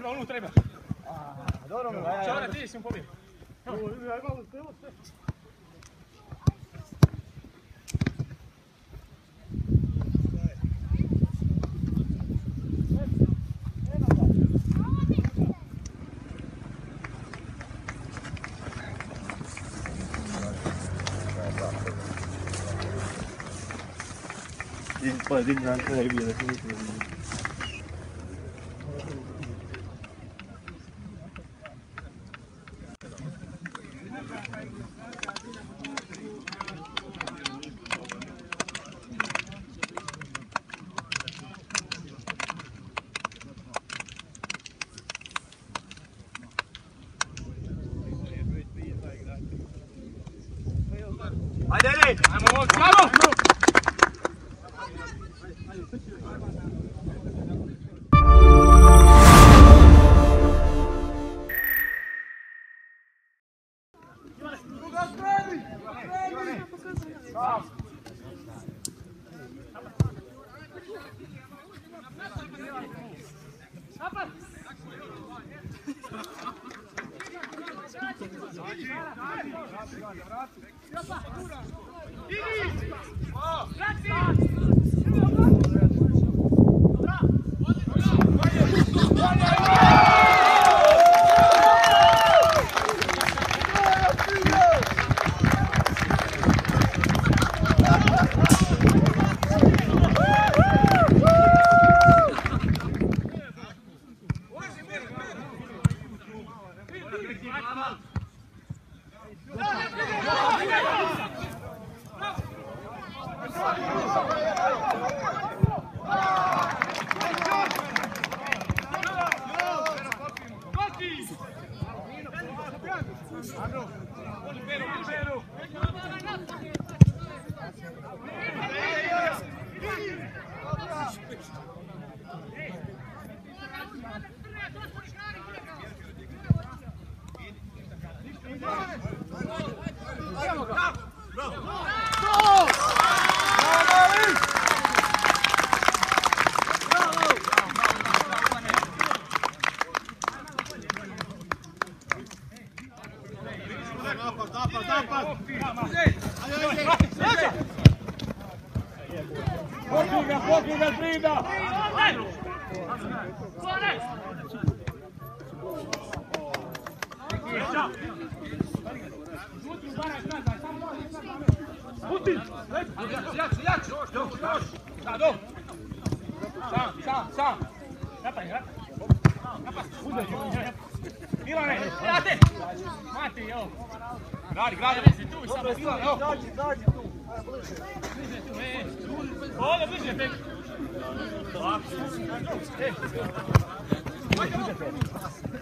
Prvo onu treba. Dobro, Čara, ti si mu pobio. Din, pa, din, na, ne, ne, ne, ne, ne, Hajde, ajmo, ajmo! Vrati, vrati, vrati. Iris Bravo! Bravo! Da, do! Sam, sam, sam! Napaj, napaj! Napaj, uzaj! Milane, jate! Mati, evo! Gradi, gradi! Tu, samo Milane, evo! Zađi, zađi tu. Ovdje, bliže, pek!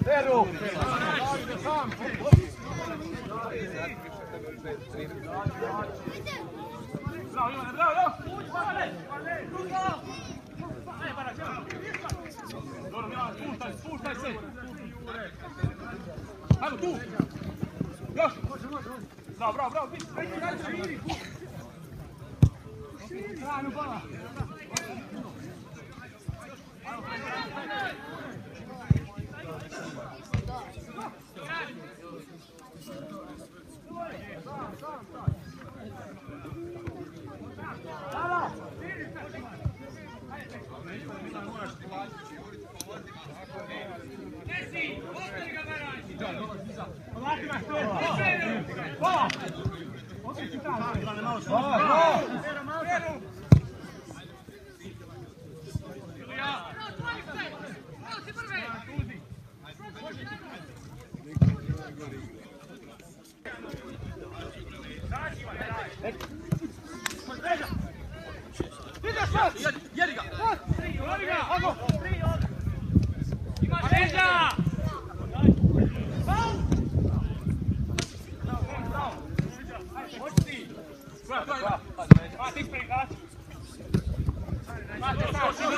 Veru. Bravo, Ivane, bravo, bravo! Ajde, para, Ajmo, tu! Još! Bravo, bravo, bravo, vidi, vidi, vidi, vidi! Vai, vai, vai. Vai, tem que pegar. Vai, vai, vai.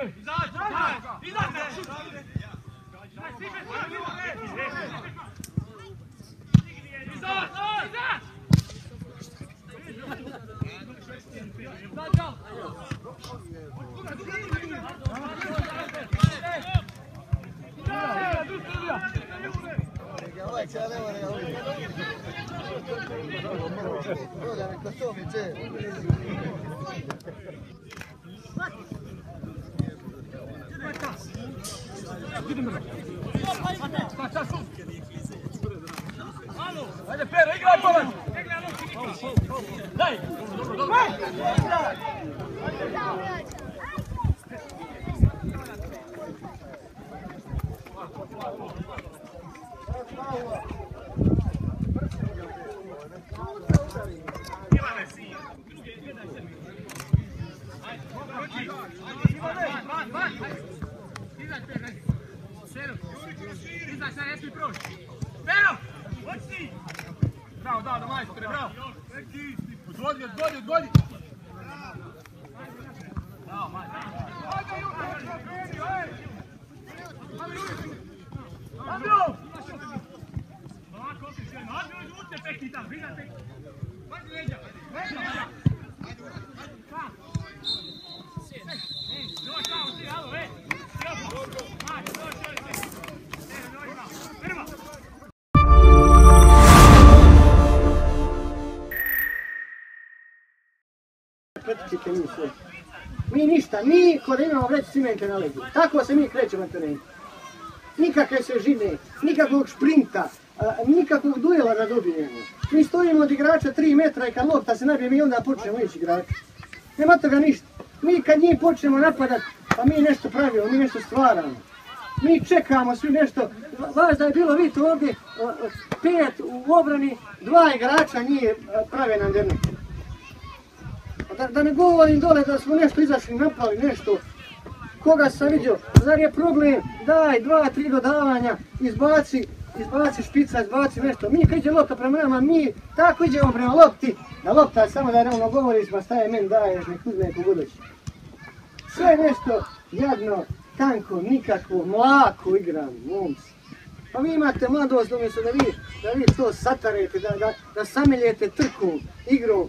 Izađi, ಹೇಳ್ತೀನಿ Odvodi, odvodi, odvodi. Bravo, majstore. Ajde, Juka, Andro! Ovako, okreći, Andro, udite peki tamo, vidim peki. Pazi leđa. Leđa. Ej, dođi tamo, ti, alo, ej. Dođi, dođi. Dođi Mi ništa, mi kod imamo vreći cimente na leđu. Tako se mi krećemo na terenu. Nikakve se žine, nikakvog šprinta, nikakvog duela na dobijenju. Mi stojimo od igrača 3 metra i kad lopta se nabije mi onda počnemo ići igrači. Nema toga ništa. Mi kad njih počnemo napadat, pa mi nešto pravimo, mi nešto stvaramo. Mi čekamo svi nešto. Vas da je bilo vidite ovdje, pet u obrani, dva igrača a, prave nam dernek. Da, da ne govorim dole da smo nešto izašli, napali nešto. Koga sam vidio, zar je problem, daj dva, tri dodavanja, izbaci, izbaci špica, izbaci nešto. Mi kad ide lopta prema nama, mi tako idemo prema lopti, da lopta samo da ono govoriš, ma šta je men daješ, nek uzme neko budući. Sve nešto jadno, tanko, nikakvo, mlako igram, momci. Pa vi imate mladost umjesto da vi, da vi to satarete, da, da, da samiljete trku, igru,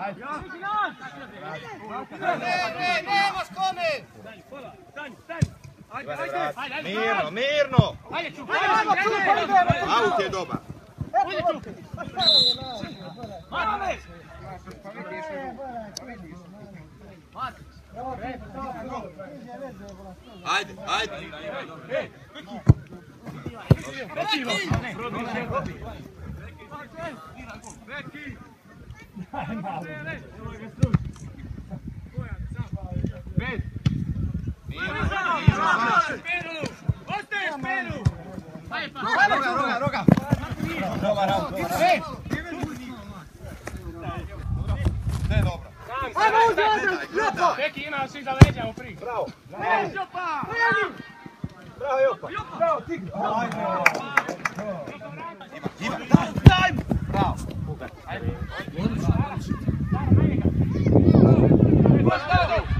Malačora! Dobra. Ajde. Mirno, mirno! Ajde, čup, ajde, čup, ajde, Aut Daj malo. Evo ga struči. Pet. Peru! Ostaješ Peru! Roga, roga, roga! Dobar, dobar. Ne, dobro. Ajmo, uzdi, uzdi, Jopa! Peki ima svi za leđa u pri. Bravo. Ne, Jopa! Bravo, Jopa! Bravo, tigri! Ajmo! Ima, ima, daj! Bravo! Let's go!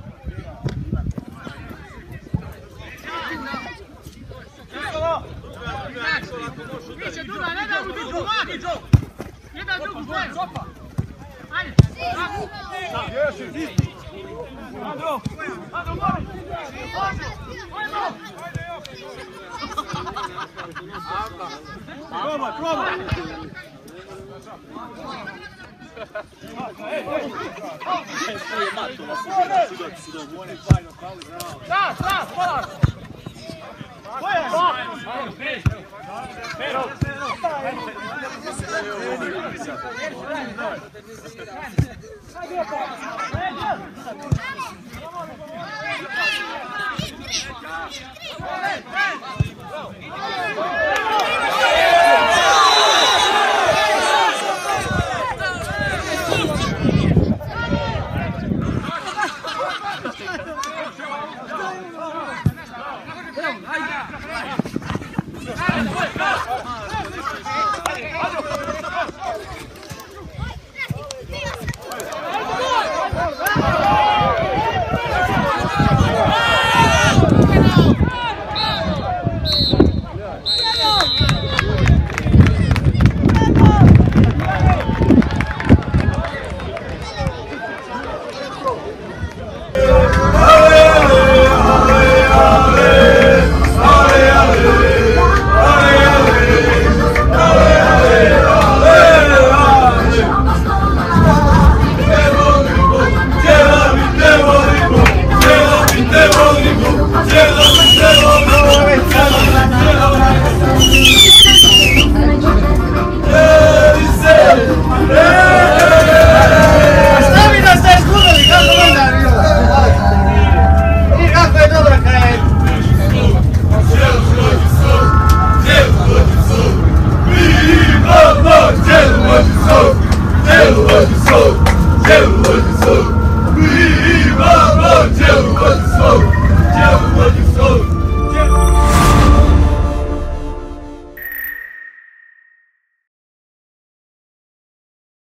Više, druga, ne daj mu drugu, maki, Joe! Ne daj drugu! Sopa! Ajde! Andro! Andro, molim! Andro! Probaj, probaj! Da, da, pola! Pero, pero,